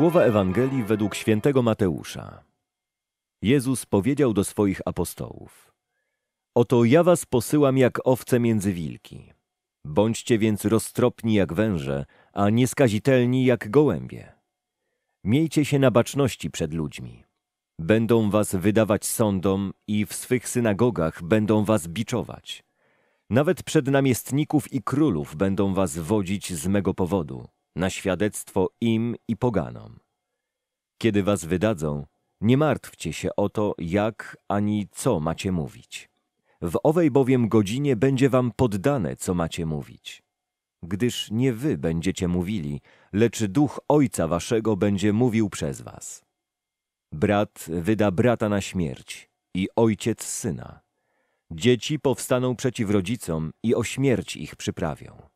Słowa Ewangelii według świętego Mateusza. Jezus powiedział do swoich apostołów: Oto ja was posyłam jak owce między wilki. Bądźcie więc roztropni jak węże, a nieskazitelni jak gołębie. Miejcie się na baczności przed ludźmi. Będą was wydawać sądom i w swych synagogach będą was biczować. Nawet przed namiestników i królów będą was wodzić z mego powodu, na świadectwo im i poganom. Kiedy was wydadzą, nie martwcie się o to, jak ani co macie mówić. W owej bowiem godzinie będzie wam poddane, co macie mówić. Gdyż nie wy będziecie mówili, lecz duch Ojca waszego będzie mówił przez was. Brat wyda brata na śmierć i ojciec syna. Dzieci powstaną przeciw rodzicom i o śmierć ich przyprawią.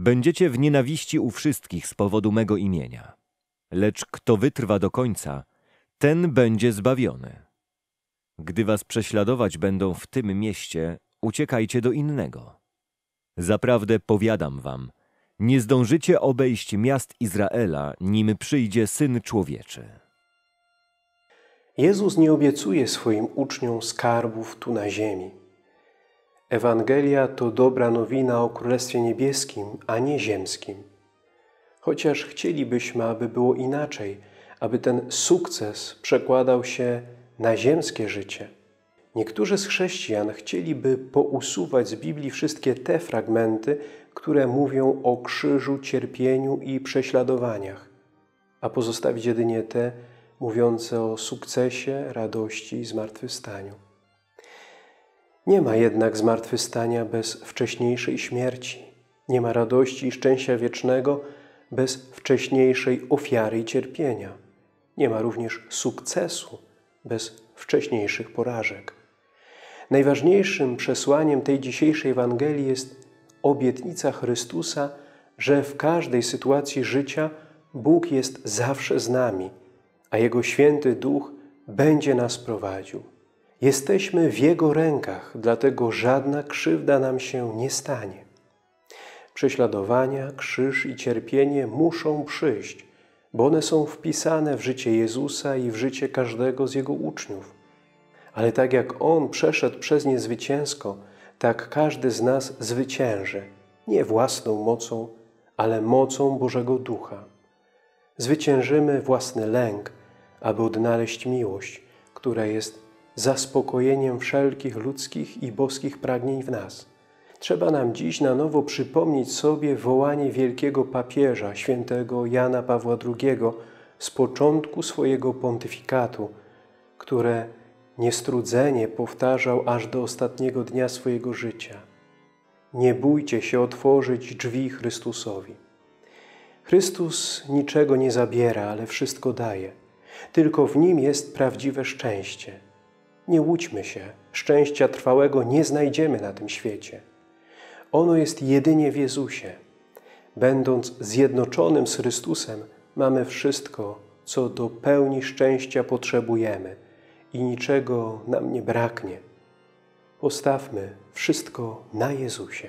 Będziecie w nienawiści u wszystkich z powodu mego imienia. Lecz kto wytrwa do końca, ten będzie zbawiony. Gdy was prześladować będą w tym mieście, uciekajcie do innego. Zaprawdę powiadam wam, nie zdążycie obejść miast Izraela, nim przyjdzie Syn Człowieczy. Jezus nie obiecuje swoim uczniom skarbów tu na ziemi. Ewangelia to dobra nowina o Królestwie Niebieskim, a nie ziemskim. Chociaż chcielibyśmy, aby było inaczej, aby ten sukces przekładał się na ziemskie życie. Niektórzy z chrześcijan chcieliby pousuwać z Biblii wszystkie te fragmenty, które mówią o krzyżu, cierpieniu i prześladowaniach, a pozostawić jedynie te mówiące o sukcesie, radości i zmartwychwstaniu. Nie ma jednak zmartwychwstania bez wcześniejszej śmierci. Nie ma radości i szczęścia wiecznego bez wcześniejszej ofiary i cierpienia. Nie ma również sukcesu bez wcześniejszych porażek. Najważniejszym przesłaniem tej dzisiejszej Ewangelii jest obietnica Chrystusa, że w każdej sytuacji życia Bóg jest zawsze z nami, a Jego Święty Duch będzie nas prowadził. Jesteśmy w Jego rękach, dlatego żadna krzywda nam się nie stanie. Prześladowania, krzyż i cierpienie muszą przyjść, bo one są wpisane w życie Jezusa i w życie każdego z Jego uczniów. Ale tak jak On przeszedł przez nie zwycięsko, tak każdy z nas zwycięży, nie własną mocą, ale mocą Bożego Ducha. Zwyciężymy własny lęk, aby odnaleźć miłość, która jest zaspokojeniem wszelkich ludzkich i boskich pragnień w nas. Trzeba nam dziś na nowo przypomnieć sobie wołanie wielkiego papieża, świętego Jana Pawła II z początku swojego pontyfikatu, które niestrudzenie powtarzał aż do ostatniego dnia swojego życia. Nie bójcie się otworzyć drzwi Chrystusowi. Chrystus niczego nie zabiera, ale wszystko daje. Tylko w Nim jest prawdziwe szczęście. Nie łudźmy się, szczęścia trwałego nie znajdziemy na tym świecie. Ono jest jedynie w Jezusie. Będąc zjednoczonym z Chrystusem, mamy wszystko, co do pełni szczęścia potrzebujemy i niczego nam nie braknie. Postawmy wszystko na Jezusie.